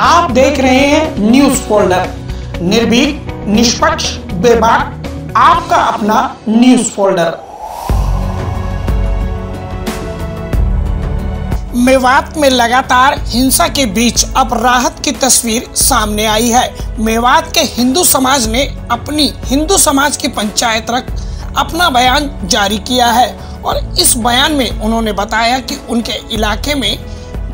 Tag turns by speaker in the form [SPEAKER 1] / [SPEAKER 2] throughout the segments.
[SPEAKER 1] आप देख रहे हैं न्यूज़ फोल्डर। निर्भीक, निष्पक्ष, बेबाक, आपका अपना न्यूज़ फोल्डर। मेवात में लगातार हिंसा के बीच अब राहत की तस्वीर सामने आई है। मेवात के हिंदू समाज ने अपनी हिंदू समाज की पंचायत रख अपना बयान जारी किया है और इस बयान में उन्होंने बताया कि उनके इलाके में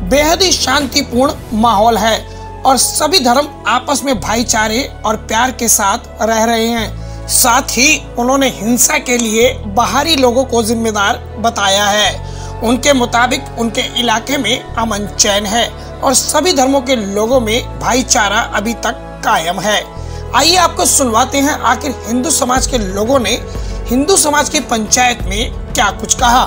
[SPEAKER 1] बेहद ही शांतिपूर्ण माहौल है। और सभी धर्म आपस में भाईचारे और प्यार के साथ रह रहे हैं। साथ ही उन्होंने हिंसा के लिए बाहरी लोगों को जिम्मेदार बताया है। उनके मुताबिक उनके इलाके में अमन चैन है और सभी धर्मों के लोगों में भाईचारा अभी तक कायम है। आइए आपको सुनवाते हैं, आखिर हिंदू समाज के लोगों ने हिंदू समाज की पंचायत में क्या कुछ कहा।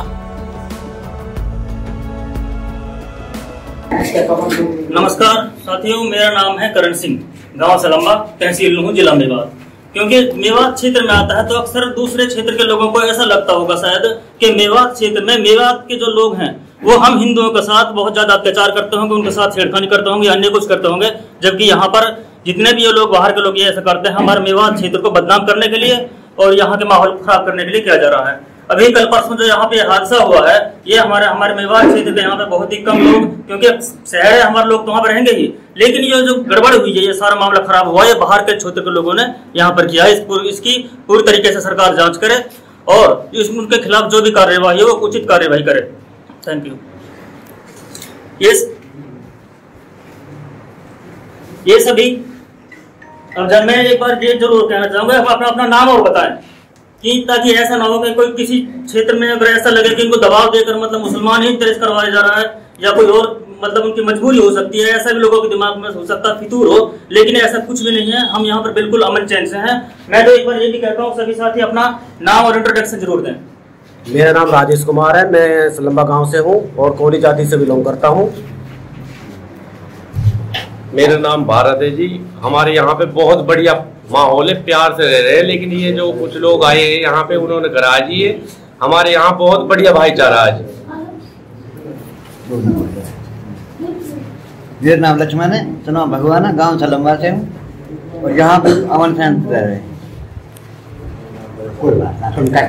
[SPEAKER 2] नमस्कार, साथियों, मेरा नाम है करण सिंह, गाँव सलम्बा तहसील लूहू, जिला मेवात क्योंकि मेवात क्षेत्र में आता है तो अक्सर दूसरे क्षेत्र के लोगों को ऐसा लगता होगा शायद कि मेवात क्षेत्र में मेवात के जो लोग हैं, वो हम हिंदुओं के साथ बहुत ज़्यादा अत्याचार करते होंगे, उनके साथ छेड़खानी करते होंगे अन्य कुछ करते होंगे, जबकि यहाँ पर जितने भी ये लोग, बाहर के लोग ये ऐसा करते हैं, हमारे मेवात क्षेत्र को बदनाम करने के लिए और यहाँ के माहौल को खराब करने के लिए किया जा रहा है। अभी कल परसों जो यहाँ पे हादसा हुआ है। ये हमारे हमारे मेवात क्षेत्र के यहाँ पे बहुत ही कम लोग क्योंकि शहर है हमारे लोग तो वहाँ पर रहेंगे ही। लेकिन ये जो गड़बड़ हुई है ये सारा मामला खराब हुआ है। बाहर के क्षेत्र के लोगों ने यहाँ पर किया है। इस पूर, इसकी पूरी तरीके से सरकार जाँच करे और इस उनके खिलाफ जो भी कार्यवाही है वो उचित कार्यवाही करे। थैंक यू ये ये सभी अब जब मैं एक बार ये ज़रूर कहना चाहूँगा अपना अपना नाम और बताएँ। कि ताकि ऐसा ना हो कि कोई किसी क्षेत्र में अगर ऐसा लगे कि इनको दबाव देकर मतलब मुसलमान ही दर्ज करवाया जा रहा है या कोई और मतलब उनकी मजबूरी हो सकती है, ऐसा भी लोगों के दिमाग में हो सकता है, फितूर हो, लेकिन ऐसा कुछ भी नहीं है। हम यहाँ पर बिल्कुल अमन चैन से हैं। मैं तो एक बार ये भी कहता हूँ, सभी साथी अपना नाम और इंट्रोडक्शन ज़रूर दें।
[SPEAKER 3] मेरा नाम राजेश कुमार है, मैं सलम्बा गाँव से हूँ और कोरी जाति से बिलोंग करता हूँ।
[SPEAKER 4] मेरा नाम भारत है जी। हमारे यहाँ पे बहुत बढ़िया माहौल है, प्यार से रह रहे हैं, लेकिन ये जो कुछ लोग आए हैं यहाँ पे, उन्होंने करा जी है हमारे यहाँ बहुत बढ़िया भाईचारा आज।
[SPEAKER 5] मेरा नाम लक्ष्मण है सुना भगवान गाँव सलम्बा से हूँ, और यहाँ पे अमन सैन रह रहे हैं। कोई बात ना है,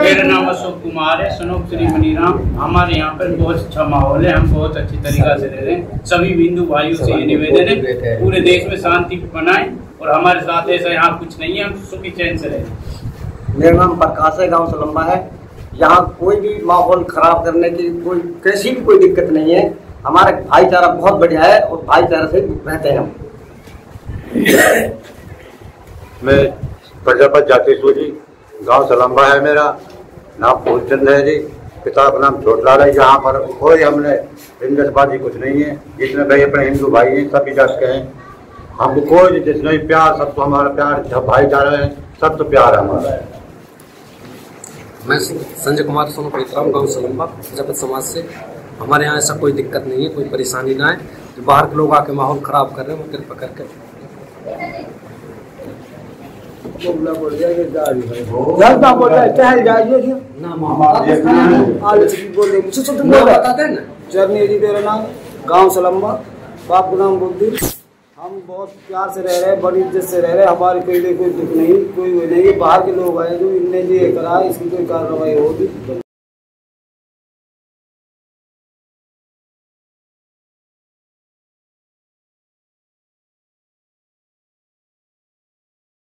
[SPEAKER 6] मेरा नाम अशोक कुमार है सनोक श्री मनीराम हमारे यहाँ पर बहुत अच्छा माहौल है हम बहुत अच्छी तरीका से रह रहे हैं। सभी हिंदू भाइयों से ये निवेदन है पूरे देश में शांति बनाए और हमारे साथ ऐसा यहाँ कुछ नहीं है हम सुखी चैन से रहे
[SPEAKER 3] मेरा नाम प्रकाश है गाँव सलम्बा है। यहाँ कोई भी माहौल खराब करने की कोई कैसी भी कोई दिक्कत नहीं है। हमारा भाईचारा बहुत बढ़िया है और भाईचारा से रहते हैं हम।
[SPEAKER 7] मैं प्रजापत जातेश्वर जी, गाँव सलम्बा है मेरा, नाम फूलचंद है जी, पिता का नाम छोटलाल है, यहाँ पर कोई हमने हिंदुस्बाजी कुछ नहीं है, जितने भाई अपने हिंदू भाई हैं, सभी जात के हैं। हमको कोई जितना भी प्यार, सब तो हमारा प्यार सब भाईचारा है, सब तो प्यार है हमारा।
[SPEAKER 8] मैं संजय कुमार सोनू पेतराम गाँव सलम्बा प्रजापत समाज से। हमारे यहाँ ऐसा कोई दिक्कत नहीं है, कोई परेशानी ना है। जो बाहर के लोग आके माहौल खराब कर रहे हैं, वो कृपा करके।
[SPEAKER 5] बताते हैं ना।
[SPEAKER 9] चरनी जी तेरा नाम? गाँव सलम्बा। बाप का नाम बुद्धि। हम बहुत प्यार से रह रहे हैं बड़ी इज़्ज़त से रह रहे हैं। हमारे कोई कोई दुख नहीं कोई नहीं। बाहर के लोग आए जो इनने जी करा इसकी कोई कार्रवाई होगी।